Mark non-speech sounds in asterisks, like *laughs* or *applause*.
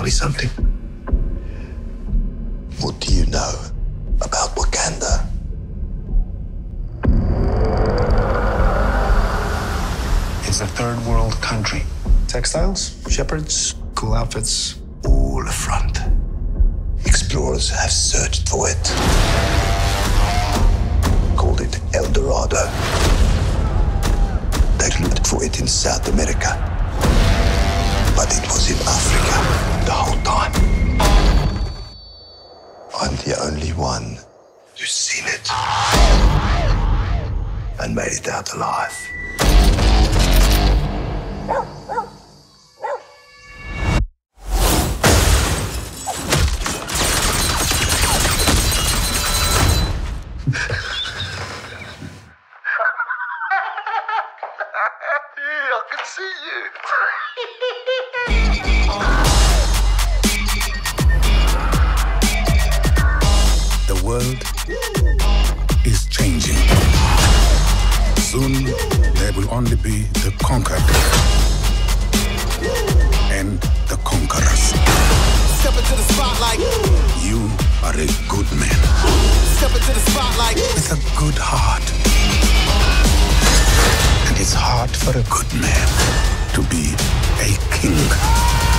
tell me something? What do you know about Wakanda? It's a third world country. Textiles, shepherds, cool outfits. All a front. Explorers have searched for it. Called it El Dorado. They looked for it in South America. But it was in I'm the only one who's seen it and made it out alive. *laughs* I can see you. *laughs* world is changing. Soon there will only be the conquered and the conquerors. Step into the spotlight. You are a good man Step into the spotlight. with a good heart. And it's hard for a good man to be a king.